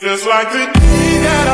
Just like the day that I